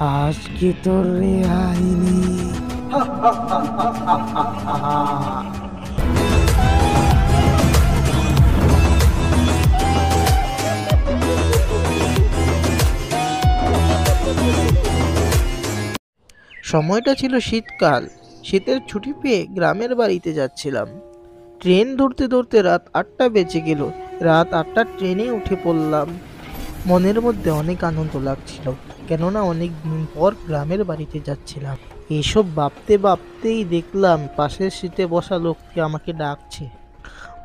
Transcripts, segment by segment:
আজকে তোর রেহাই সময়টা ছিল শীতকাল। শীতের ছুটি পেয়ে গ্রামের বাড়িতে যাচ্ছিলাম। ট্রেন ধরতে ধরতে রাত আটটা বেজে গেল। রাত আটটার ট্রেনে উঠে পড়লাম। মনের মধ্যে অনেক আনন্দ লাগছিল। কেননা অনেক দিন পর গ্রামের বাড়িতে যাচ্ছিলাম। এইসব ভাবতে ভাবতেই দেখলাম পাশের সিটে বসা লোকটি আমাকে ডাকছে।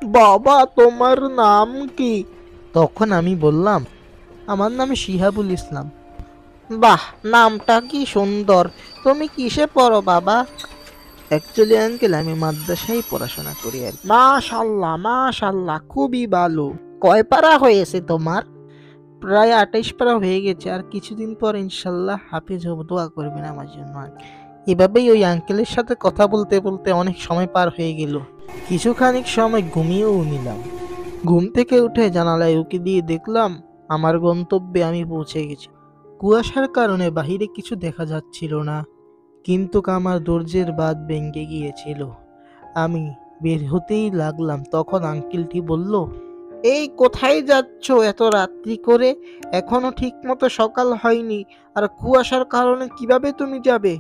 বাবা, তোমার নাম কি? তখন আমি বললাম, আমার নাম শিহাবুল ইসলাম। বাহ, নামটা কি সুন্দর। তুমি কিসে পড়ো বাবা? অ্যাকচুয়ালি আঙ্কেল আমি মাদ্রাসায় পড়াশোনা করি আর মাশাল্লাহ মাশাল্লাহ, খুবই ভালো। কয় পারা হয়েছে তোমার? প্রায় আঠাইশ পারা হয়ে গেছে। আর কিছুদিন পর ইনশাল্লাহ হাফিজ হব, দোয়া করবেন আমার জন্য এভাবেই ওই আঙ্কেলের সাথে কথা বলতে বলতে অনেক সময় পার হয়ে গেল। কিছুখানিক সময় ঘুমিয়েও নিলাম। ঘুম থেকে উঠে জানালায় উকি দিয়ে দেখলাম, আমার গন্তব্যে আমি পৌঁছে গেছি। কুয়াশার কারণে বাহিরে কিছু দেখা যাচ্ছিল না, কিন্তু আমার দরজের বাদ ভেঙে গিয়েছিল। আমি বের হতেই লাগলাম, তখন আঙ্কেলটি বলল এই কোথায় যাচ্ছ এত রাত্রি করে? এখনও ঠিক মতো সকাল হয়নি। আর কুয়াশার কারণে কীভাবে তুমি যাবে?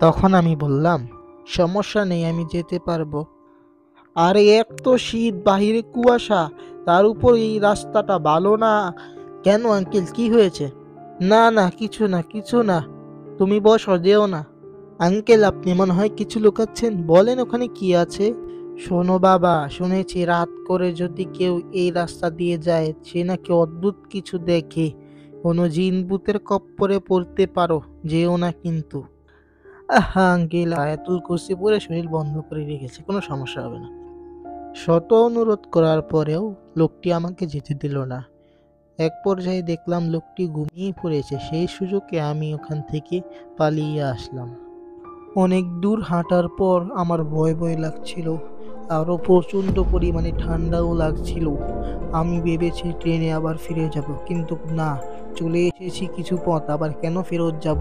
তখন আমি বললাম, সমস্যা নেই, আমি যেতে পারব। আর, এক তো শীত, বাহিরে কুয়াশা। তার উপর এই রাস্তাটা ভালো না। কেন আঙ্কেল, কি হয়েছে? না না, কিছু না কিছু না। তুমি বসো, যেও না। আঙ্কেল, আপনি মনে হয় কিছু লুকাচ্ছেন? বলেন, ওখানে কি আছে? শোনো বাবা, শুনেছি রাত করে যদি কেউ এই রাস্তা দিয়ে যায়, সে নাকি অদ্ভুত কিছু দেখে। কোনো জিন ভূতের কপ্পরে পড়তে পারো, যেও না কিন্তু। আহা, আঙ্কেল, আয়াতুল কুরসি পরে শরীর বন্ধ করে রেখেছে, কোনো সমস্যা হবে না। শত অনুরোধ করার পরেও লোকটি আমাকে যেতে দিল না। এক পর্যায়ে দেখলাম লোকটি ঘুমিয়ে পড়েছে, সেই সুযোগে আমি ওখান থেকে পালিয়ে আসলাম। অনেক দূর হাঁটার পর আমার ভয় ভয় লাগছিল। আরও প্রচণ্ড পরিমাণে ঠান্ডাও লাগছিল। আমি ভেবেছি ট্রেনে আবার ফিরে যাব, কিন্তু না, চলে এসেছি কিছু পথ, আবার কেন ফেরত যাব?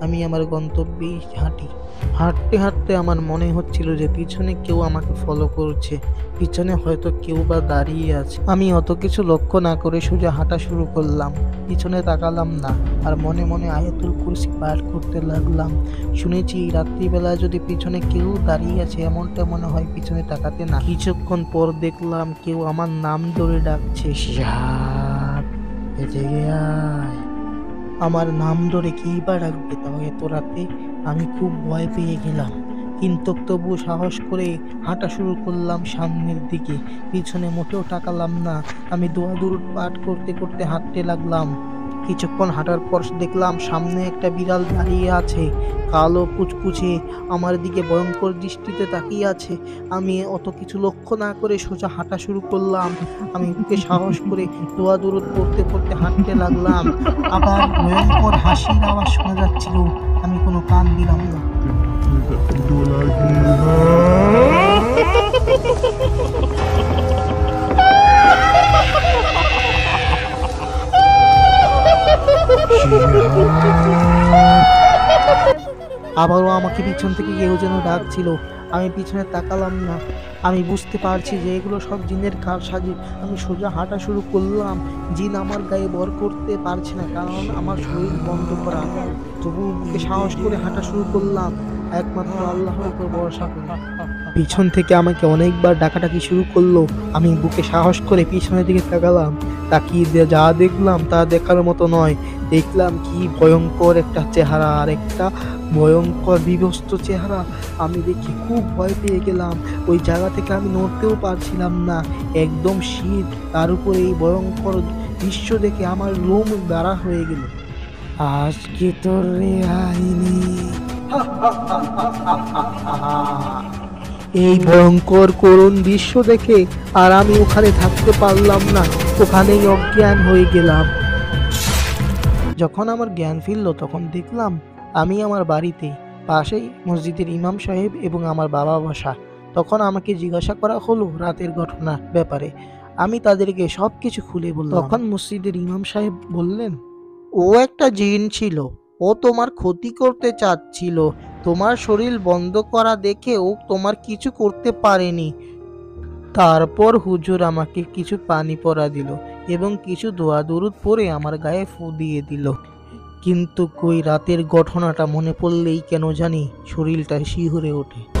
আমি আমার গন্তব্যেই হাঁটি। হাঁটতে হাঁটতে আমার মনে হচ্ছিল যে পিছনে কেউ আমাকে ফলো করছে। পিছনে হয়তো কেউ বা দাঁড়িয়ে আছে। আমি অত কিছু লক্ষ্য না করে সোজা হাঁটা শুরু করলাম। পিছনে তাকালাম না আর মনে মনে আয়াতুল কুরসি পাঠ করতে লাগলাম। শুনেছি, রাত্রিবেলা যদি পিছনে কেউ দাঁড়িয়ে আছে, এমনটা মনে হয় পিছনে তাকাতে না। কিছুক্ষণ পর দেখলাম কেউ আমার নাম ধরে ডাকছে এদিকে আয়। আমার নাম ধরে কি বা ডাকবে তাও এত রাতে আমি খুব ভয় পেয়ে গেলাম। কিন্তু তবু সাহস করে হাঁটা শুরু করলাম সামনের দিকে। পিছনে মোটেও টাকালাম না। আমি দোয়া দূর পাঠ করতে করতে হাঁটতে লাগলাম। কিছুক্ষণ হাঁটার পর দেখলাম সামনে একটা বিড়াল দাঁড়িয়ে আছে, কালো কুচকুচে। আমার দিকে ভয়ঙ্কর দৃষ্টিতে তাকিয়ে আছে। আমি অত কিছু লক্ষ্য না করে সোজা হাঁটা শুরু করলাম। আমি বুকে সাহস করে দোয়া দূরত করতে করতে হাঁটতে লাগলাম। আবার ভয়ঙ্কর হাসির আওয়াজ শোনা যাচ্ছিল। আমি কোনো কান দিলাম না। আবারও আমাকে পিছন থেকে কেউ যেন ডাকছিল। আমি পিছনে তাকালাম না। আমি বুঝতে পারছি যে এগুলো সব জিনের কার সাজে আমি সোজা হাঁটা শুরু করলাম। জিন আমার গায়ে বর করতে পারছে না, কারণ আমার শরীর বন্ধ করা। তবু বুকে সাহস করে হাঁটা শুরু করলাম। একমাত্র আল্লাহর উপর ভরসা করে। পিছন থেকে আমাকে অনেকবার ডাকাডাকি শুরু করল। আমি বুকে সাহস করে পিছনের দিকে তাকালাম। তাকিয়ে যা দেখলাম তা দেখার মতো নয়। দেখলাম কি ভয়ঙ্কর একটা চেহারা, আর একটা ভয়ঙ্কর বিভস্ত চেহারা। আমি দেখি খুব ভয় পেয়ে গেলাম। ওই জায়গা থেকে আমি নড়তেও পারছিলাম না। একদম শীত, তার উপরে এই ভয়ঙ্কর দৃশ্য দেখে আমার লোম দাঁড়া হয়ে গেল। আজকে তোর রেহাই নেই এই ভয়ঙ্কর করুণ দৃশ্য দেখে আর আমি ওখানে থাকতে পারলাম না। ওখানেই অজ্ঞান হয়ে গেলাম। যখন আমার জ্ঞান ফিরল, তখন দেখলাম আমি আমার বাড়িতে পাশেই মসজিদের ইমাম সাহেব এবং আমার বাবা বসা। তখন আমাকে জিজ্ঞাসা করা হলো রাতের ঘটনা ব্যাপারে। আমি তাদেরকে সব কিছু খুলে বললাম। তখন মসজিদের ইমাম সাহেব বললেন, ও একটা জিন ছিল। ও তোমার ক্ষতি করতে চাচ্ছিল। তোমার শরীর বন্ধ করা দেখে ও তোমার কিছু করতে পারেনি। তারপর হুজুর আমাকে কিছু পানি পরা দিল এবং কিছু দোয়া দরুদ পরে আমার গায়ে ফু দিয়ে দিল। কিন্তু কই রাতের ঘটনাটা মনে পড়লেই কেন জানি শরীরটা শিহরে ওঠে।